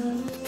Mm-hmm.